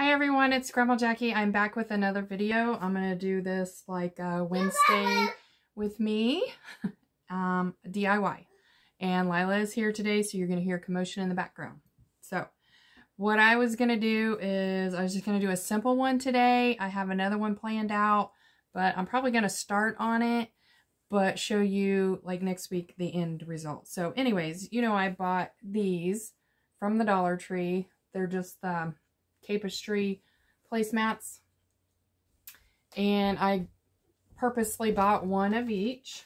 Hi everyone, it's Grandma Jackie. I'm back with another video. I'm going to do this like uh, Wednesday with me, um, DIY. And Lila is here today, so you're going to hear commotion in the background. So, what I was going to do is, I was just going to do a simple one today. I have another one planned out, but I'm probably going to start on it, but show you, like, next week, the end result. So, anyways, you know, I bought these from the Dollar Tree. They're just, um, tapestry placemats. And I purposely bought one of each.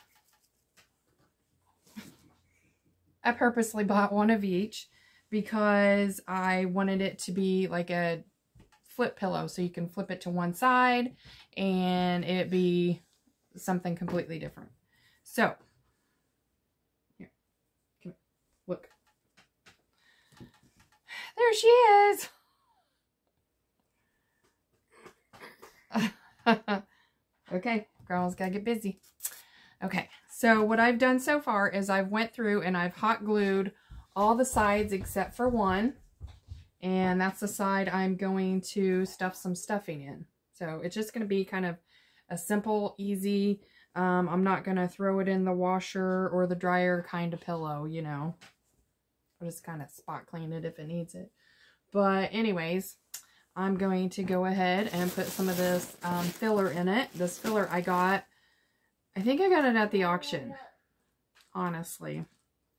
I purposely bought one of each because I wanted it to be like a flip pillow. So you can flip it to one side and it be something completely different. So, here, look. There she is. okay, girls gotta get busy. Okay, so what I've done so far is I've went through and I've hot glued all the sides except for one. And that's the side I'm going to stuff some stuffing in. So it's just going to be kind of a simple, easy, um, I'm not going to throw it in the washer or the dryer kind of pillow, you know. I'll just kind of spot clean it if it needs it. But anyways, I'm going to go ahead and put some of this um, filler in it. This filler I got, I think I got it at the auction, honestly.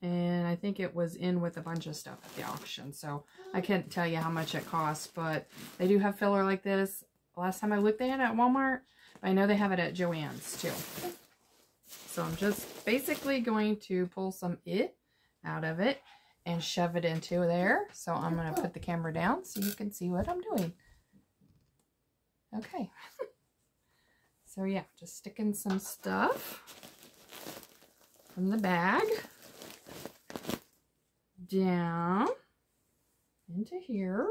And I think it was in with a bunch of stuff at the auction. So I can't tell you how much it costs, but they do have filler like this. Last time I looked, they had it at Walmart. I know they have it at Joann's too. So I'm just basically going to pull some it out of it and shove it into there. So I'm going to put the camera down so you can see what I'm doing. Okay. so yeah, just sticking some stuff from the bag down into here.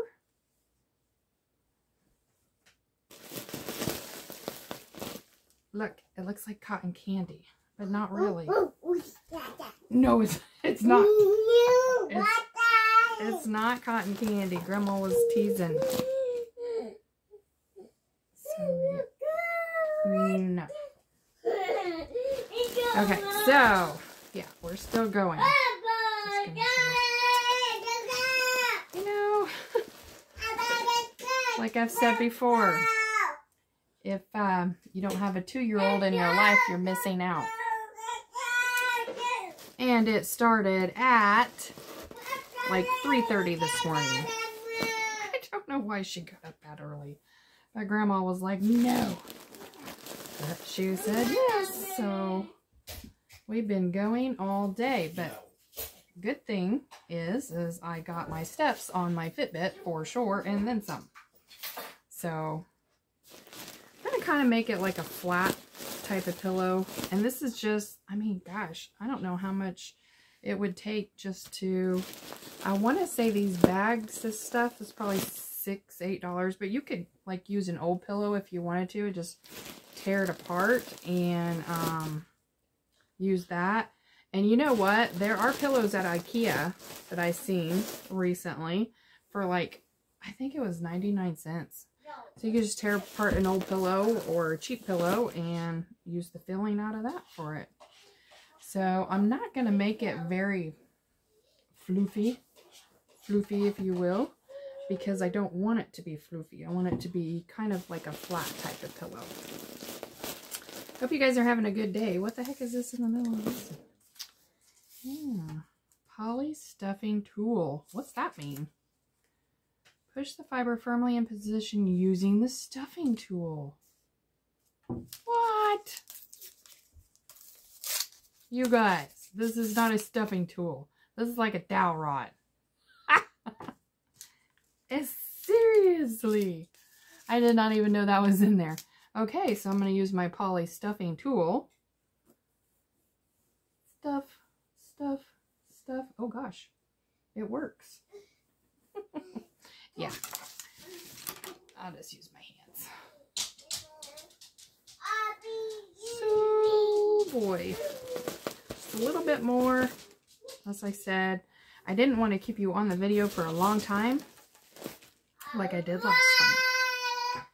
Look, it looks like cotton candy, but not really. No, it's, it's not. It's, it's not cotton candy. Grandma was teasing. So, no. Okay, so, yeah, we're still going. You know, like I've said before, if um, you don't have a two-year-old in your life, you're missing out. And it started at like 3.30 this morning. I don't know why she got up that early. My grandma was like, no. But she said yes. So we've been going all day. But good thing is, is I got my steps on my Fitbit for sure and then some. So I'm going to kind of make it like a flat type of pillow. And this is just, I mean, gosh, I don't know how much it would take just to, I want to say these bags, this stuff is probably six, eight dollars, but you could like use an old pillow if you wanted to, and just tear it apart and um, use that. And you know what? There are pillows at Ikea that I seen recently for like, I think it was 99 cents. So you can just tear apart an old pillow or a cheap pillow and use the filling out of that for it. So I'm not going to make it very floofy, floofy if you will, because I don't want it to be floofy. I want it to be kind of like a flat type of pillow. Hope you guys are having a good day. What the heck is this in the middle of this? Yeah, poly stuffing tool. What's that mean? Push the fiber firmly in position using the stuffing tool. What? You guys, this is not a stuffing tool. This is like a dowel rod. seriously. I did not even know that was in there. Okay, so I'm going to use my poly stuffing tool. Stuff, stuff, stuff. Oh gosh, it works. yeah. I'll just use my So, boy. a little bit more. As I said, I didn't want to keep you on the video for a long time. like I did last time.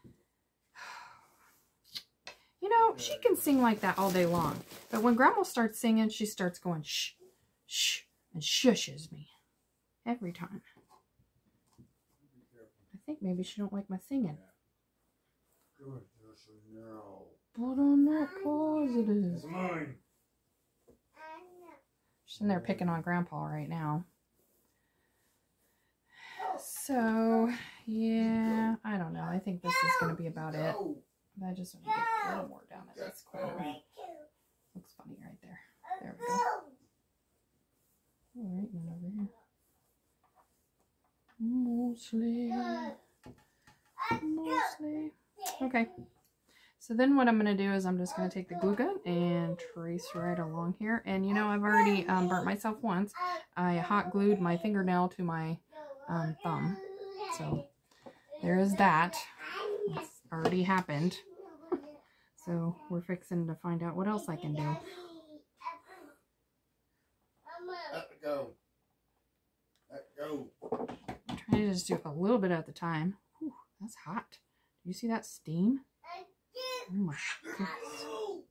You know, she can sing like that all day long. But when Grandma starts singing, she starts going shh, shh, and shushes me. Every time. I think maybe she don't like my singing. Good, no. But I'm not positive. It's mine. She's in there picking on Grandpa right now. So, yeah, I don't know. I think this is going to be about it. I just want to get a little more down at this corner. Looks funny right there. There we go. All right, and over here. Mostly. Mostly. Okay. So then what I'm going to do is I'm just going to take the glue gun and trace right along here. And you know, I've already um, burnt myself once. I hot glued my fingernail to my um, thumb. So there is that. It's already happened. So we're fixing to find out what else I can do. Let go. Let go. I'm trying to just do a little bit at the time. Whew, that's hot. Do you see that steam? Oh my goodness. Oh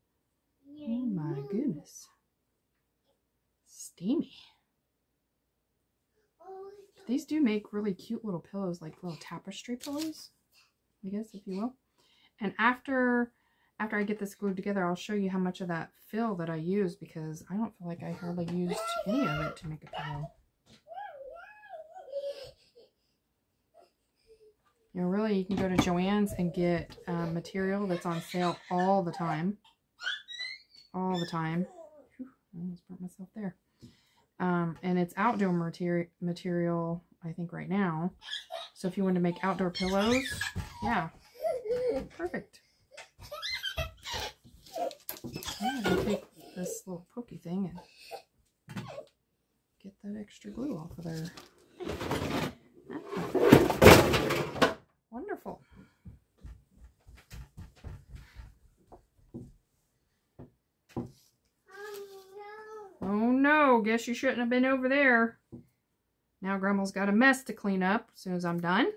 my goodness. Steamy. These do make really cute little pillows, like little tapestry pillows, I guess, if you will. And after after I get this glued together, I'll show you how much of that fill that I use because I don't feel like I hardly used any of it to make a pillow. You know, really, you can go to Joann's and get uh, material that's on sale all the time. All the time. Whew, I almost burnt myself there. Um, and it's outdoor material, material, I think, right now. So if you want to make outdoor pillows, yeah, perfect. Yeah, I'll take this little pokey thing and get that extra glue off of there. Wonderful. Oh no, guess you shouldn't have been over there. Now Grandma's got a mess to clean up as soon as I'm done.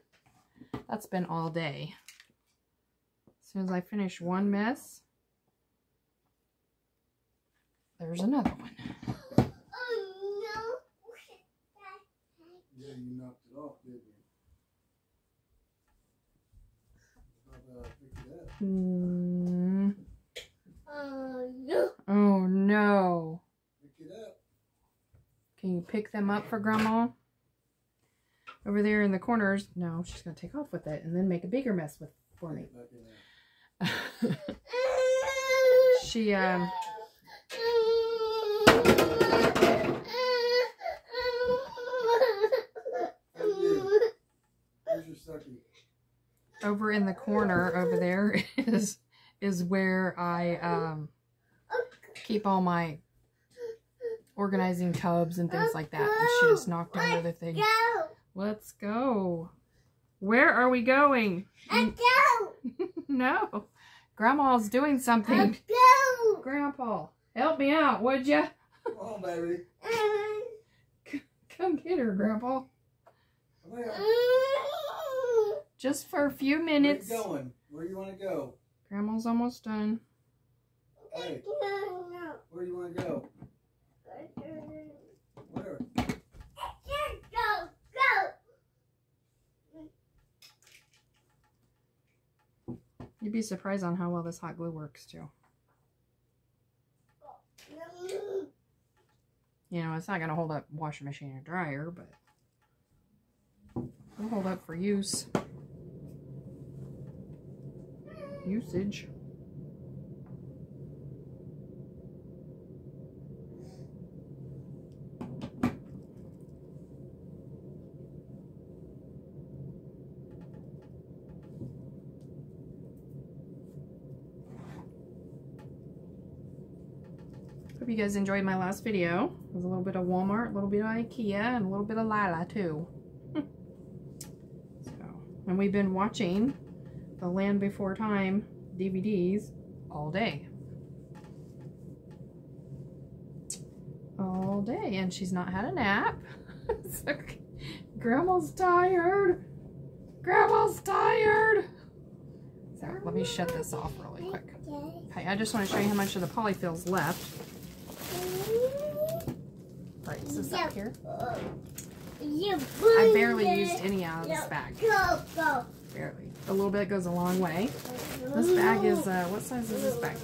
That's been all day. As soon as I finish one mess, there's another one. Oh, yeah, you knocked it off, didn't you? How about I pick it up? Hmm. Oh no. Pick it up. Can you pick them up for Grandma? Over there in the corners. No, she's going to take off with it and then make a bigger mess with for me. it back in there. she, um, Hey, you. Here's your sucky. Over in the corner over there is, is where I, um, keep all my organizing tubs and things like that. And she just knocked over the thing. Let's go. Where are we going? Let's go. no. Grandma's doing something. Let's go. Grandpa, help me out, would you? Come on, baby. Come get her, Grandpa. Come here. Just for a few Where minutes. you going? Where you want to go? Grandma's almost done. Hey, where do you want to go? Where? You'd be surprised on how well this hot glue works, too. You know, it's not going to hold up washing machine or dryer, but it'll hold up for use. Usage. Hope you guys enjoyed my last video. It was a little bit of Walmart, a little bit of Ikea, and a little bit of Lila too. so, and we've been watching the Land Before Time DVDs all day. All day, and she's not had a nap. Grandma's tired. Grandma's tired. So let me shut this off really quick. Okay, I just want to show you how much of the polyfill's left. Right, is this up here? I barely used any out of this bag. Barely. A little bit goes a long way. This bag is, uh, what size is this bag?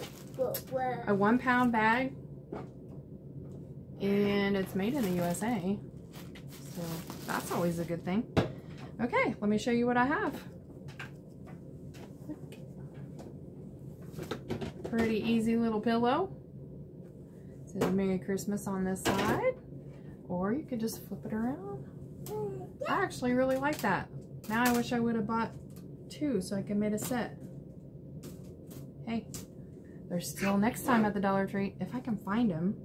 A one pound bag. And it's made in the USA. So that's always a good thing. Okay, let me show you what I have. Pretty easy little pillow. It says Merry Christmas on this side. Or you could just flip it around. I actually really like that. Now I wish I would have bought two so I can make a set. Hey, there's still next time at the Dollar Tree, if I can find them.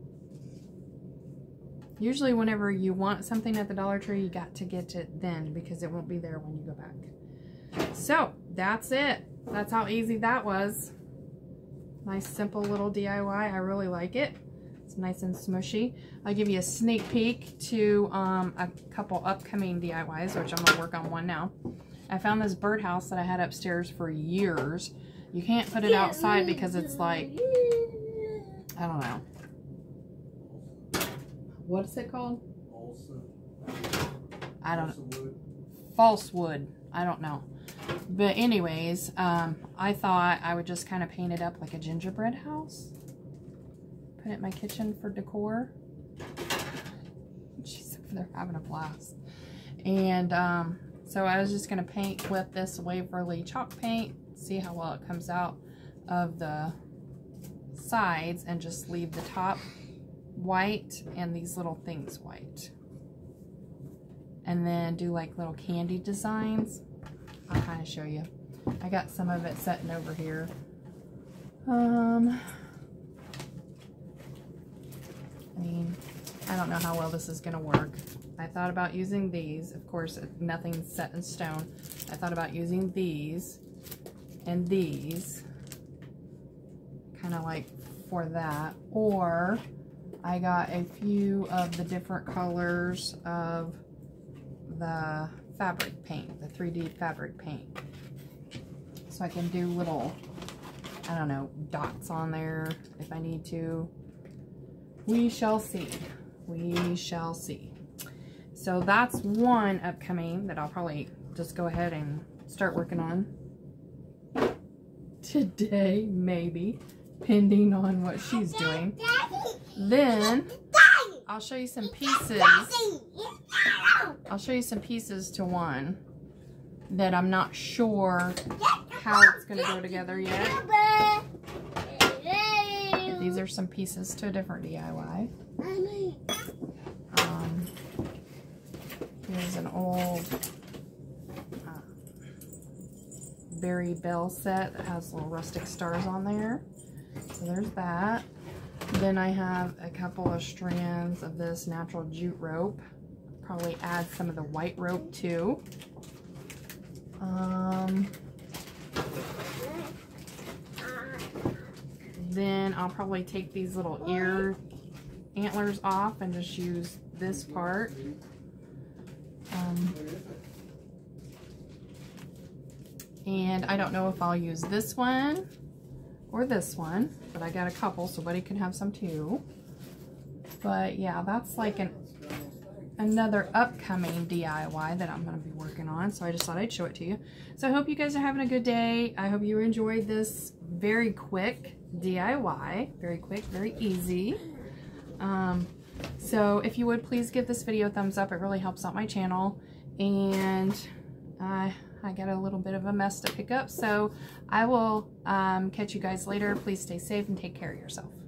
Usually whenever you want something at the Dollar Tree, you got to get it then because it won't be there when you go back. So, that's it. That's how easy that was. Nice, simple little DIY. I really like it. It's nice and smushy. I'll give you a sneak peek to um, a couple upcoming DIYs, which I'm going to work on one now. I found this birdhouse that I had upstairs for years. You can't put it outside because it's like, I don't know. What's it called? I don't know. False wood. I don't know. But anyways, um, I thought I would just kind of paint it up like a gingerbread house. Put it in my kitchen for decor. She's over there having a blast. And um, so I was just going to paint with this Waverly chalk paint. See how well it comes out of the sides and just leave the top white and these little things white. And then do like little candy designs. I'll kind of show you. I got some of it sitting over here. Um, I mean, I don't know how well this is going to work. I thought about using these. Of course, nothing's set in stone. I thought about using these and these. Kind of like for that. Or I got a few of the different colors of the fabric paint, the 3D fabric paint. So I can do little, I don't know, dots on there if I need to. We shall see. We shall see. So that's one upcoming that I'll probably just go ahead and start working on today, maybe, pending on what she's doing. Then I'll show you some pieces. I'll show you some pieces to one that I'm not sure how it's going to go together yet. These are some pieces to a different DIY. Here's an old uh, Berry Bell set that has little rustic stars on there. So there's that. Then I have a couple of strands of this natural jute rope. Probably add some of the white rope too. Um, then I'll probably take these little ear antlers off and just use this part. Um, and I don't know if I'll use this one or this one, but I got a couple so Buddy can have some too. But yeah, that's like an another upcoming DIY that I'm going to be working on. So I just thought I'd show it to you. So I hope you guys are having a good day. I hope you enjoyed this very quick DIY. Very quick, very easy. Um, so if you would please give this video a thumbs up. It really helps out my channel. And uh, I got a little bit of a mess to pick up. So I will um, catch you guys later. Please stay safe and take care of yourself.